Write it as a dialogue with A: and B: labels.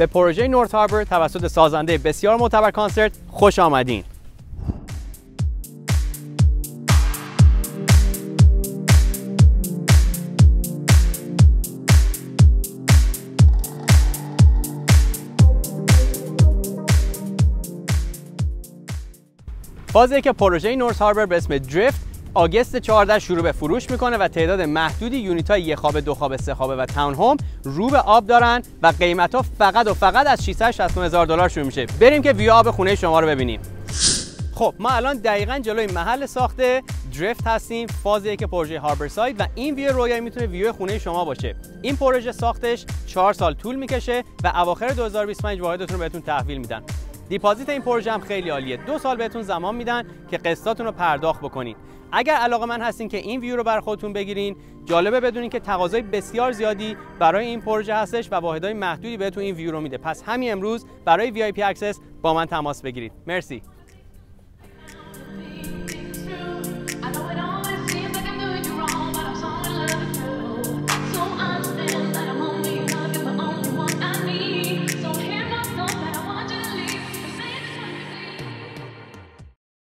A: به پروژه نورت هاربر توسط سازنده بسیار معتبر کانسرت خوش آمدین. فاز که پروژه نورس هاربر به اسم درفت آگست 14 شروع به فروش می‌کنه و تعداد محدودی یونیت های یک خوابه دو خوابه سه خوابه و تاون هوم رو به آب دارن و قیمت ها فقط و فقط از 660 هزار دلار شروع میشه. بریم که ویو آب خونه شما رو ببینیم. خب ما الان دقیقا جلوی محل ساخته Drift هستیم فاز یک پروژه Harbourside و این ویو رویایی می‌تونه ویو خونه شما باشه. این پروژه ساختش 4 سال طول می‌کشه و اواخر 2025 واحدتون رو بهتون تحویل میدن. deposit این پروژه هم خیلی عالیه. دو سال بهتون زمان میدن که قسطاتون رو پرداخت بکنین. اگر علاقه‌مند هستین که این view رو برا خودتون بگیرین جالبه بدونین که تقاضای بسیار زیادی برای این پروژه هستش و واحدهای محدودی بهتون این ویو رو میده. پس همین امروز برای VIP access با من تماس بگیرید. مرسی.